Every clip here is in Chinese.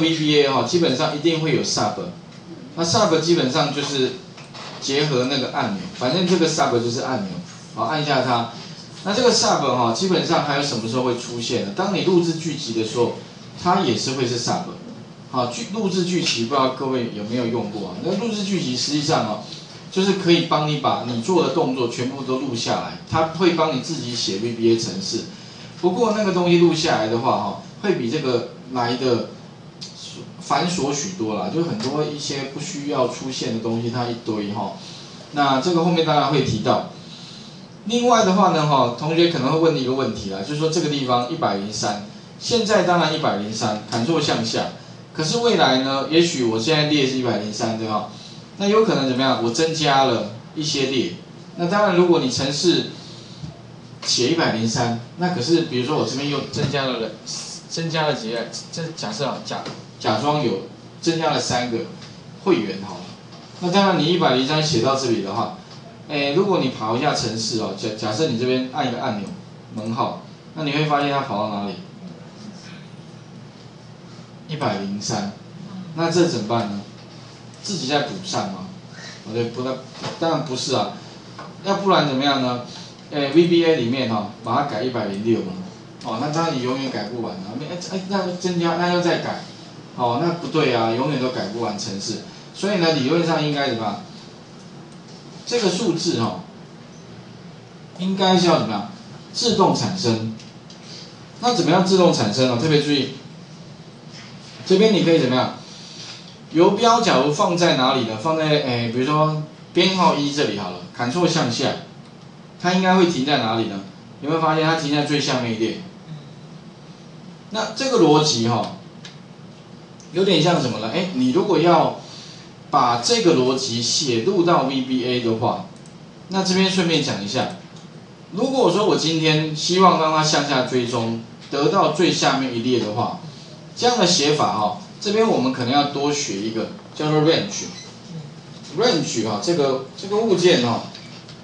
VBA 哈，基本上一定会有 sub，那 sub 基本上就是结合那个按钮，反正这个 sub 就是按钮，好按下它。那这个 sub 哈，基本上还有什么时候会出现呢？当你录制剧集的时候，它也是会是 sub。好，剧录制剧集，不知道各位有没有用过啊？那录制剧集实际上哦，就是可以帮你把你做的动作全部都录下来，它会帮你自己写 VBA 程式。不过那个东西录下来的话哈，会比这个来的繁琐许多啦，就很多一些不需要出现的东西，它一堆哈。那这个后面当然会提到。另外的话呢，哈，同学可能会问一个问题啦，就是说这个地方一百零三，现在当然一百零三，砍错向下，可是未来呢，也许我现在列是一百零三，对吧？那有可能怎么样？我增加了一些列，那当然如果你城市写一百零三，那可是比如说我这边又增加了增加了几个，这假设啊假假装有增加了三个会员好了，那当然你一百零三写到这里的话。哎，如果你跑一下城市哦，假假设你这边按一个按钮，门号，那你会发现它跑到哪里？一百零三，那这怎么办呢？自己再补上吗？哦对，不，当然不是啊，要不然怎么样呢？哎，VBA 里面哈，把它改一百零六嘛，哦，那当然你永远改不完啊，哎哎，那增加，那又再改，哦，那不对啊，永远都改不完城市，所以呢，理论上应该怎么样？这个数字哦，应该是要怎么样自动产生？那怎么样自动产生啊？特别注意，这边你可以怎么样？游标假如放在哪里呢？放在诶，比如说编号一这里好了，Ctrl 向下，它应该会停在哪里呢？有没有发现它停在最下面一列？那这个逻辑哈，有点像什么呢？哎，你如果要。把这个逻辑写入到 VBA 的话，那这边顺便讲一下，如果说我今天希望让它向下追踪，得到最下面一列的话，这样的写法哈，这边我们可能要多学一个叫做 range。range 哈，这个这个物件哈，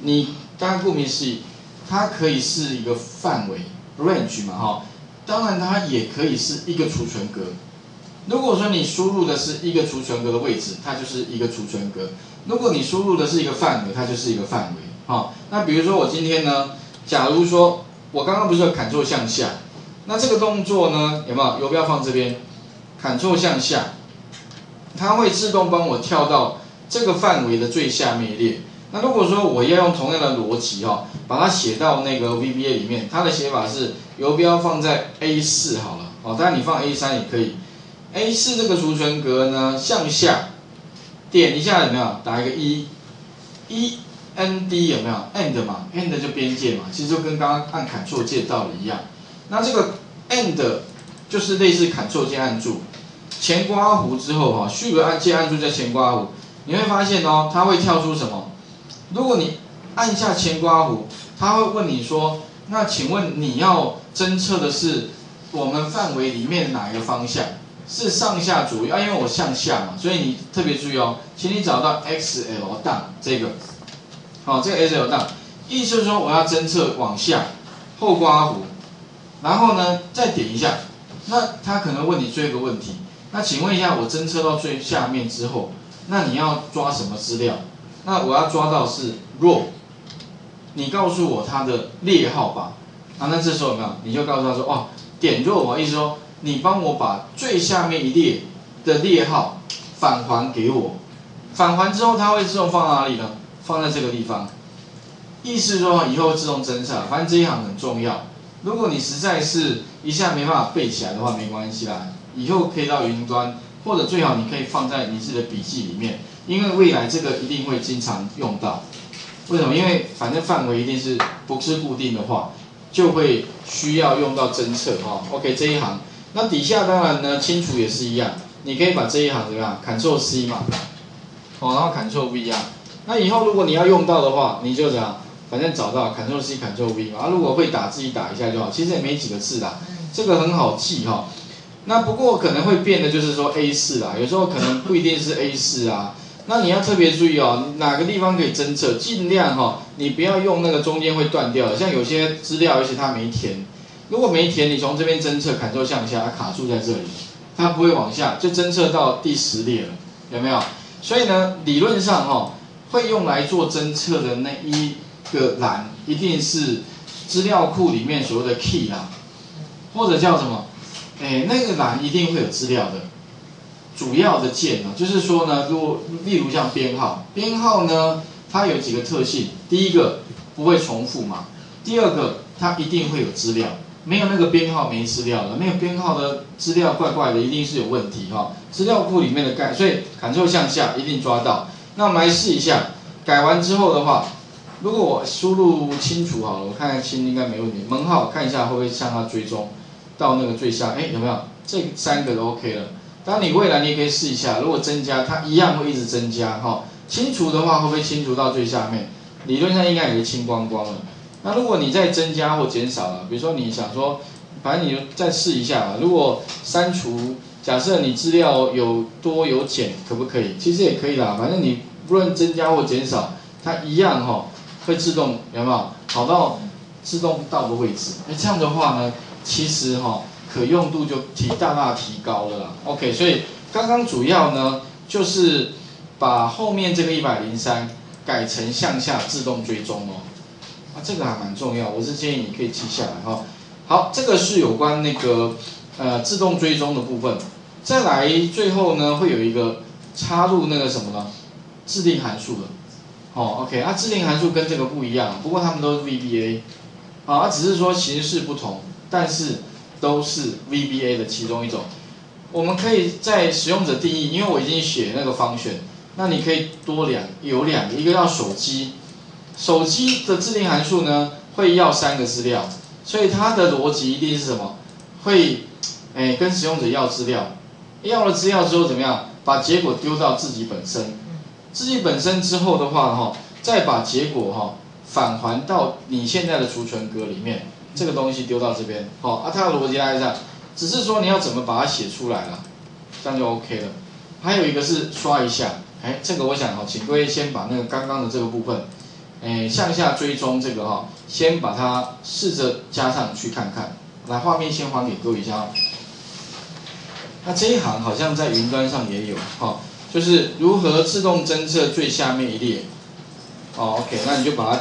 你当然顾名思义，它可以是一个范围 range 嘛哈，当然它也可以是一个储存格。如果说你输入的是一个储存格的位置，它就是一个储存格；如果你输入的是一个范围，它就是一个范围。好，那比如说我今天呢，假如说我刚刚不是有 Ctrl 向下，那这个动作呢，有没有游标放这边，Ctrl 向下，它会自动帮我跳到这个范围的最下面一列。那如果说我要用同样的逻辑哈，把它写到那个 VBA 里面，它的写法是游标放在 A4 好了，哦，当然你放 A3 也可以。A 四这个储存格呢，向下点一下有没有？打一个一，E N D 有没有？End 嘛，End 就边界嘛，其实就跟刚刚按 Ctrl 键道理一样。那这个 End 就是类似 Ctrl 键按住，前刮弧之后哈，Shift 按键按住再前刮弧，你会发现哦，它会跳出什么？如果你按下前刮弧，他会问你说，那请问你要侦测的是我们范围里面哪一个方向？是上下左右啊，因为我向下嘛，所以你特别注意哦，请你找到 X L 档这个，好，这个 X L 档，意思是说我要侦测往下后刮弧，然后呢再点一下，那他可能问你这个问题，那请问一下，我侦测到最下面之后，那你要抓什么资料？那我要抓到是弱你告诉我它的列号吧，啊，那这时候有没有？你就告诉他说，哦，点 row，我意思说。你帮我把最下面一列的列号返还给我，返还之后它会自动放哪里呢？放在这个地方。意思说以后自动侦测，反正这一行很重要。如果你实在是一下没办法背起来的话，没关系啦，以后可以到云端，或者最好你可以放在你自己的笔记里面，因为未来这个一定会经常用到。为什么？因为反正范围一定是不是固定的话，就会需要用到侦测哈。OK，这一行。那底下当然呢，清除也是一样，你可以把这一行怎么样，Ctrl C 嘛，哦，然后 Ctrl V 啊。那以后如果你要用到的话，你就怎样，反正找到 Ctrl C Ctrl V 嘛。啊，如果会打自己打一下就好，其实也没几个字啦，这个很好记哈。那不过可能会变的就是说 A 四啦，有时候可能不一定是 A 四啊。那你要特别注意哦，哪个地方可以侦测，尽量哈，你不要用那个中间会断掉的，像有些资料，而且它没填。如果没填，你从这边侦测，砍错向下，它卡住在这里，它不会往下，就侦测到第十列了，有没有？所以呢，理论上哈，会用来做侦测的那一个栏，一定是资料库里面所谓的 key 啦，或者叫什么？哎，那个栏一定会有资料的。主要的键呢，就是说呢，如果例如像编号，编号呢，它有几个特性，第一个不会重复嘛，第二个它一定会有资料。没有那个编号没资料了，没有编号的资料怪怪的，一定是有问题哈。资料库里面的盖，所以 Ctrl 向下一定抓到。那我们来试一下，改完之后的话，如果我输入清楚好了，我看看清应该没问题。门号看一下会不会向它追踪到那个最下？哎，有没有？这三个都 OK 了。当你未来你也可以试一下，如果增加，它一样会一直增加哈。清除的话会不会清除到最下面？理论上应该也会清光光了。那如果你再增加或减少了，比如说你想说，反正你再试一下。如果删除，假设你资料有多有减，可不可以？其实也可以啦，反正你不论增加或减少，它一样哈，会自动有没有跑到自动到的位置？哎，这样的话呢，其实哈可用度就提大大提高了啦。OK，所以刚刚主要呢就是把后面这个一百零三改成向下自动追踪哦。啊，这个还蛮重要，我是建议你可以记下来哈。好，这个是有关那个呃自动追踪的部分。再来最后呢，会有一个插入那个什么呢？制定函数的。哦，OK，啊，制定函数跟这个不一样，不过它们都是 VBA，啊，只是说形式不同，但是都是 VBA 的其中一种。我们可以在使用者定义，因为我已经写那个方选，那你可以多两有两个，一个要手机。手机的制定函数呢，会要三个资料，所以它的逻辑一定是什么？会，哎，跟使用者要资料，要了资料之后怎么样？把结果丢到自己本身，自己本身之后的话哈，再把结果哈返还到你现在的储存格里面，这个东西丢到这边，好，啊，它的逻辑大概这样，只是说你要怎么把它写出来了，这样就 OK 了。还有一个是刷一下，哎，这个我想哈，请各位先把那个刚刚的这个部分。诶，向下追踪这个哈，先把它试着加上去看看。来，画面先还给各位一下。哦那这一行好像在云端上也有哈，就是如何自动侦测最下面一列。哦，OK，那你就把它。